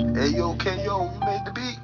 Hey yo, yo, you made the beat.